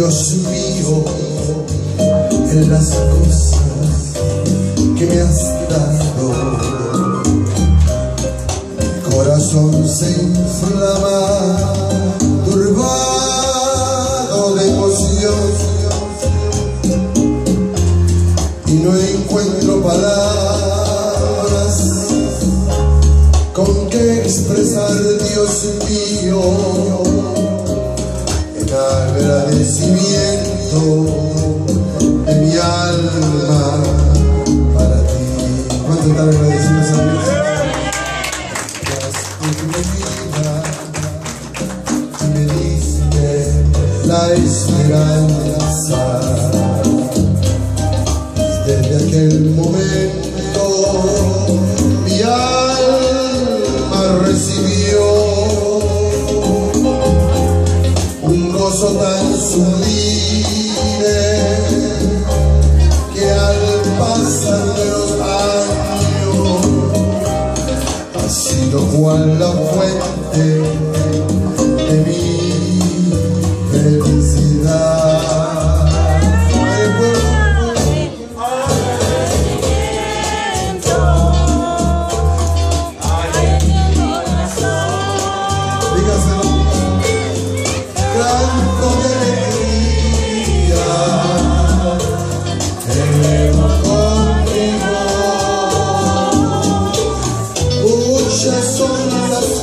Dios mío, en las cosas que me has dado. Mi corazón se inflama, turbado de emoción, y no encuentro palabras con que expresar, Dios mío, agradecimiento de mi alma para ti. ¿Cuánto están agradecidos a Dios? Gracias por mi vida me diste la esperanza. Desde aquel momento tan sublime que al pasar de los esas son las.